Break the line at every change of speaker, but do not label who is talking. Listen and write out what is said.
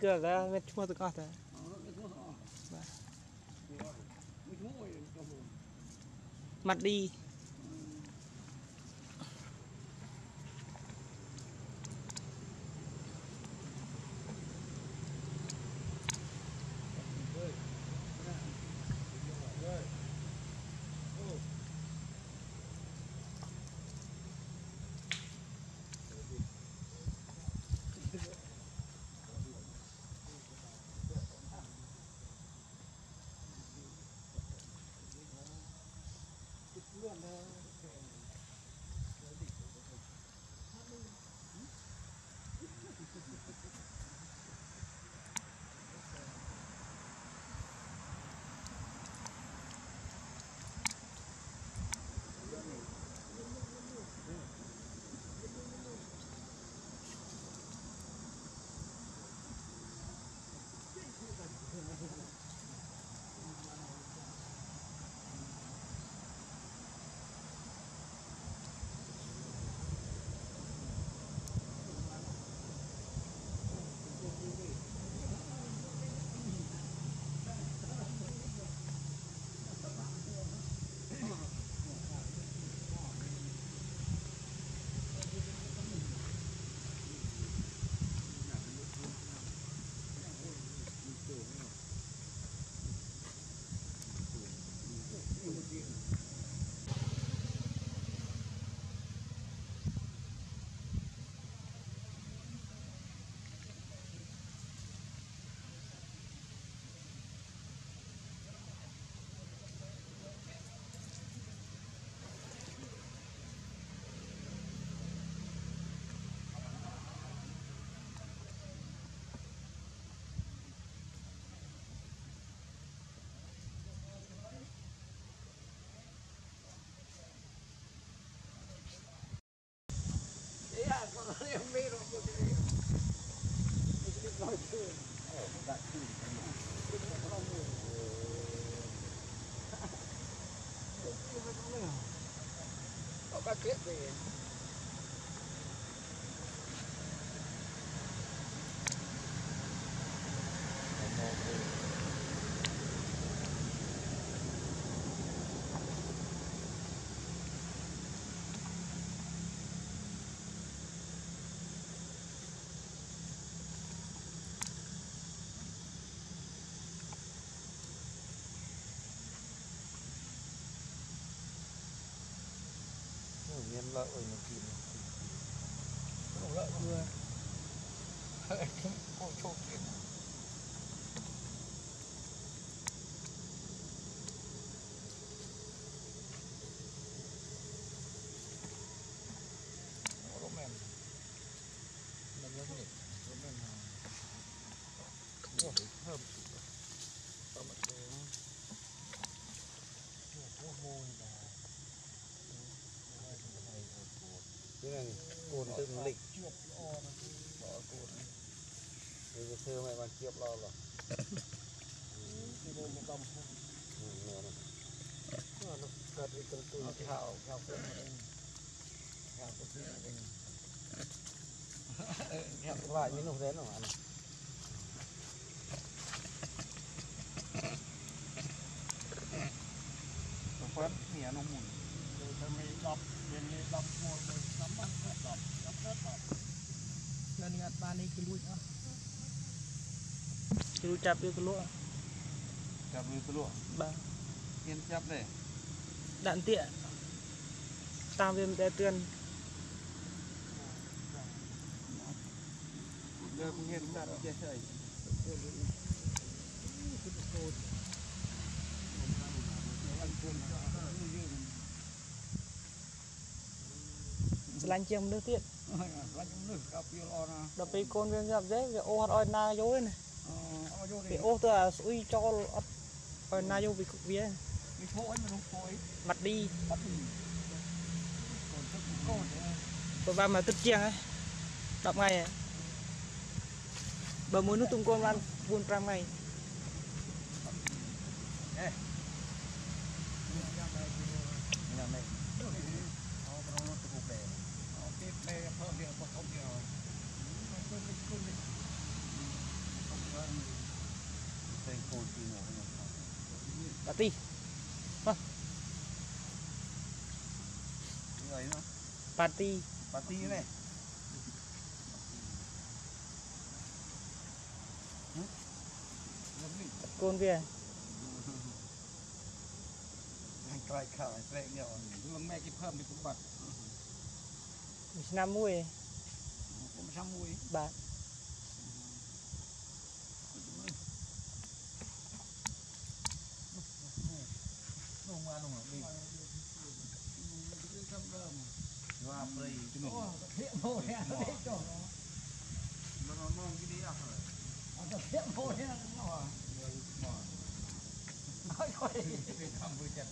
cưa ra bên
chúng tôi có thể mặt đi cái nói chuyện ở đại thị có ba
không? lợi ở kìm
không lợi chưa
cô nó mềm nó giống nhỉ nó hàng Ủa, này cồn tự lịch bỏ cồn bây giờ thơ mày bằng chiếc lo rồi. Cái bộ một đồng nó cần tùy thảo thảo cồn thảo cồn lại miếng nông rén rồi mà nó
phát mía rồi ta mới đọc bên này đọc mua ដល់មកដល់ដល់ដល់ដល់
នៅនេះអត់បាននេះគេលួចអស់គេលួចចាប់វាទៅលក់
ចាប់វាទៅលក់
បាទ
មានចាប់ទេ
ដាក់ទៀកតាមវាមិនដែលទឿន
លើគៀនដាក់ចេះស្អី
ស្រឡាញ់ជាងមនុស្សទៀត
lại những nước cà phê lo na
ដល់ពេលកូនវាញាប់ទេវាអូសអត់ឲ្យណាយកទេណា
ao vô
វា
đi
អូសទៅអាស្អុយចោលអត់ឲ្យណាយកវាវា
đi phôi mà không phôi
ម៉ាត់ឌី
bắt đi còn thức con thế
ប្រហែលមកទឹកជាងហ៎10ថ្ងៃហ៎បើមួយនោះទុំកូនបាន4 5ថ្ងៃ
nhà đi
party.
Party này.
Côn kia.
Anh cài khảo anh
rèn nhau lần mẹ kịp hơn thì cũng bật.
Năm mươi.
Cũng năm mươi
bạc.
ព្រៃអូធៀបម
កនេះចុះមកមកគីនេះ
អត់ហើយអត់ធៀបមកនេះមកមកហើយហើយធ្វើ
តាមមួយចិត្ត